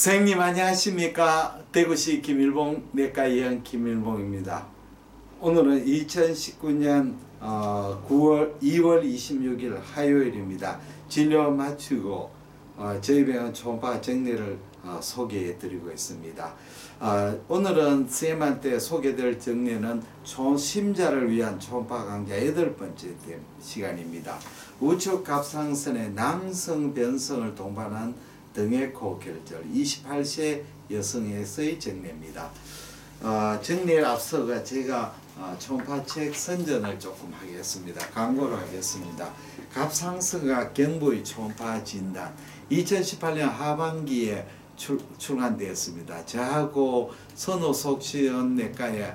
선생님 안녕하십니까? 대구시 김일봉 내과 의원 김일봉입니다. 오늘은 2019년 어, 9월 2월 26일 화요일입니다. 진료 마치고 어, 저희 병원 초음파 정리를 어, 소개해 드리고 있습니다. 어, 오늘은 선생님한테 소개될 정리는 초심자를 위한 초음파 강좌 여덟 번째 시간입니다. 우측 갑상선의 남성 변성을 동반한 등에코 결절 28세 여성에서의 정례입니다. 어, 정리에 앞서가 제가 어, 초음파책 선전을 조금 하겠습니다. 광고를 하겠습니다. 갑상선과 경부의 초음파 진단 2018년 하반기에 출, 출간되었습니다. 저하고 선호속시원 내과의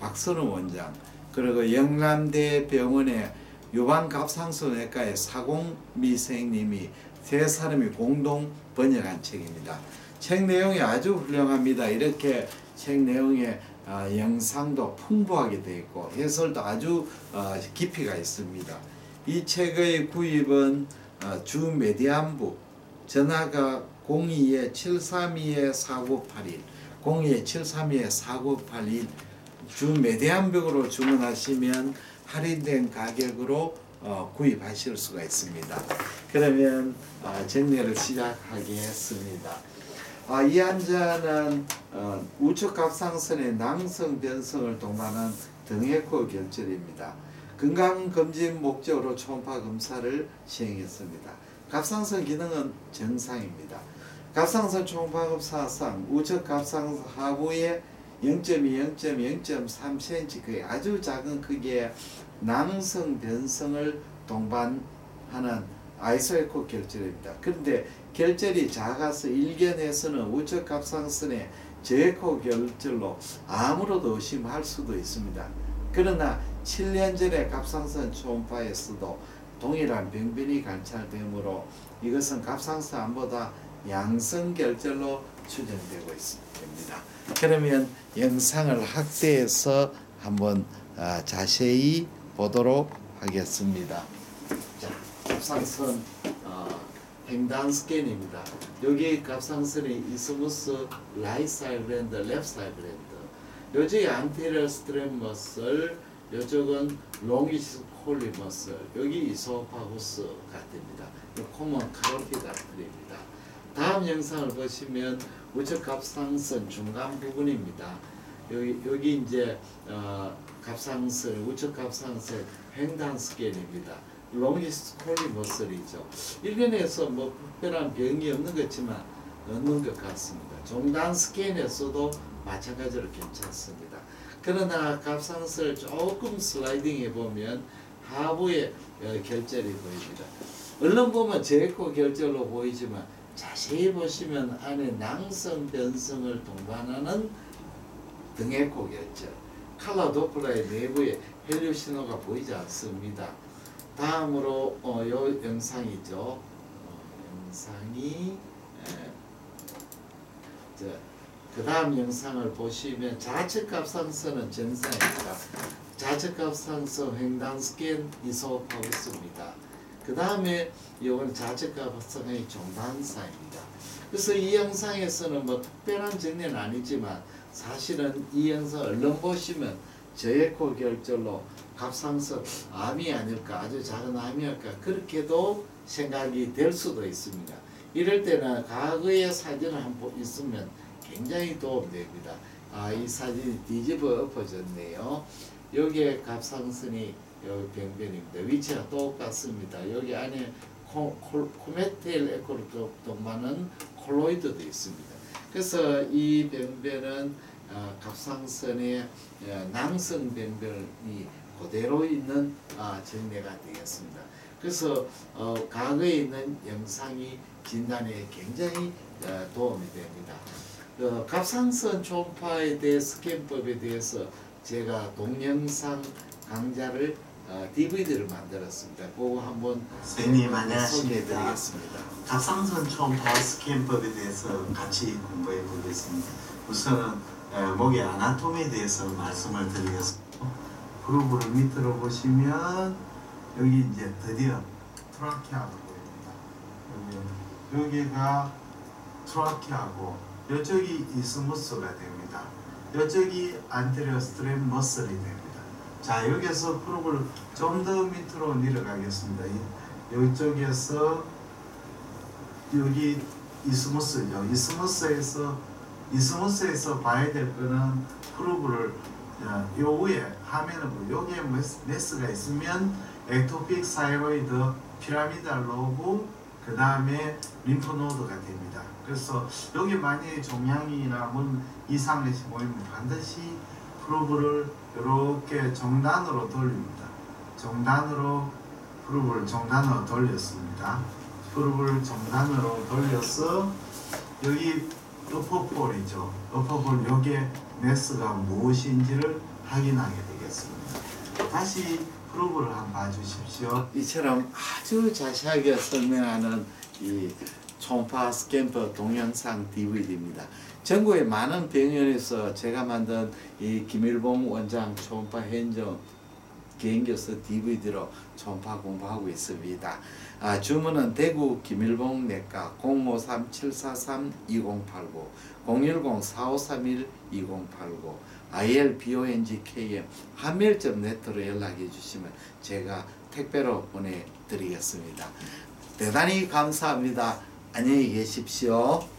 박선우 원장 그리고 영남대 병원의 유방갑상선외과의 사공미생님이 세 사람이 공동 번역한 책입니다. 책 내용이 아주 훌륭합니다. 이렇게 책 내용에 어, 영상도 풍부하게 되어 있고 해설도 아주 어, 깊이가 있습니다. 이 책의 구입은 어, 주 메디안부 전화가 02-732-4981 02-732-4981주 메디안벽으로 주문하시면 할인된 가격으로 어, 구입하실 수가 있습니다. 그러면 어, 정리를 시작하겠습니다. 아, 이 환자는 어, 우측 갑상선의 낭성 변성을 동반한 등에코 결절입니다. 건강 검진 목적으로 초음파 검사를 시행했습니다. 갑상선 기능은 정상입니다. 갑상선 초음파 검사상 우측 갑상선 하부에 0.2, 0.2, 0.3cm 거의 아주 작은 크기의 낭성 변성을 동반하는 아이소에코 결절입니다. 그런데 결절이 작아서 일견에서는 우측 갑상선의 저에코 결절로 아무로도 의심할 수도 있습니다. 그러나 7년 전에 갑상선 초음파에서도 동일한 병변이 관찰되므로 이것은 갑상선보다 양성 결절로 추정되고 있습니다. 그러면 영상을 확대해서 한번 아, 자세히 보도록 하겠습니다. 자, 갑상선 어, 횡단 스캔입니다. 여기 갑상선의 isthmus right side gland, left side gland. 요쪽이 anterior strap muscle, 요쪽은 longus colli muscle. 여기 esophagus가 됩니다. common carotid artery입니다. 다음 영상을 보시면 우측 갑상선 중간 부분입니다. 여기 여기 이제 어, 갑상선 우측 갑상선 횡단 스캔입니다. longus colli muscle이죠. 일견에서 뭐 특별한 병이 없는 것 같지만 없는 것 같습니다. 종단 스캔에서도 마찬가지로 괜찮습니다. 그러나 갑상선을 조금 슬라이딩 해보면 하부에 어, 결절이 보입니다. 얼른 보면 제코 결절로 보이지만 자세히 보시면 안에 낭성 변성을 동반하는 고결절 칼라 도플러의 내부에 헬륨 신호가 보이지 않습니다. 다음으로 어, 요 영상이죠. 어, 영상이 그 다음 영상을 보시면 좌측 갑상선은 정상입니다. 좌측 갑상선 횡단 스캔 이소하고 있습니다. 그 다음에 이건 좌측 갑상선의 종단사입니다. 그래서 이 영상에서는 뭐 특별한 정리는 아니지만 사실은 이 영상 얼른 보시면 저에코 결절로 갑상선 암이 아닐까 아주 작은 암이었까 그렇게도 생각이 될 수도 있습니다. 이럴 때는 과거의 사진을 한 번 있으면 굉장히 도움됩니다. 아, 이 사진이 뒤집어 엎어졌네요. 여기에 갑상선이 여기 병변입니다. 위치가 똑같습니다. 여기 안에 코, 메테일 에코를 동반하는 콜로이드도 있습니다. 그래서 이 변변은 어, 갑상선의 어, 남성 변변이 그대로 있는 어, 정례가 되겠습니다. 그래서 어, 과거에 있는 영상이 진단에 굉장히 어, 도움이 됩니다. 어, 갑상선 초음파에 대해 스캔법에 대해서 제가 동영상 강좌를 어, DVD를 만들었습니다. 그거 한번 선생님 안녕하십니까. 소개해드리겠습니다. 갑상선 초음파 스캔법에 대해서 같이 공부해 보겠습니다. 우선은 에, 목의 아나토미에 대해서 말씀을 드리겠습니다. 그루브를 밑으로 보시면 여기 이제 드디어 trachea가 보입니다. 여기, 여기가 trachea하고 이쪽이 isthmus가 됩니다. 이쪽이 anterior strap muscle이 됩니다. 자 여기서 프로를 좀 더 밑으로 내려가겠습니다. 이- 이쪽에서 여기 isthmus죠. isthmus에서 isthmus에서 봐야 될 거는 probe를 어, 요 위에 화면을 보 여기에 mass- mass가 있으면 ectopic thyroid pyramidal lobe 그 다음에 lymph node가 됩니다. 그래서 여기 만약에 종양이나 뭔 이상이 보이면 반드시 probe를 이렇게 종단으로 돌립니다. 종단으로 probe를 종단으로 돌렸습니다. probe를 종단으로 돌려서 여기 어퍼볼이죠. 어퍼볼 여기에 메스가 무엇인지를 확인하게 되겠습니다. 다시 프로브를 한번 봐주십시오. 이처럼 아주 자세하게 설명하는 이 초음파 스캔퍼 동영상 DVD입니다. 전국의 많은 병원에서 제가 만든 이 김일봉 원장 초음파 현정 개인교수 DVD로 초음파 공부하고 있습니다. 아, 주문은 대구 김일봉 내과 053-743-2089 010-4531-2089 ILBONGKM 한멸점 네트로 연락해 주시면 제가 택배로 보내드리겠습니다. 대단히 감사합니다. 안녕히 계십시오.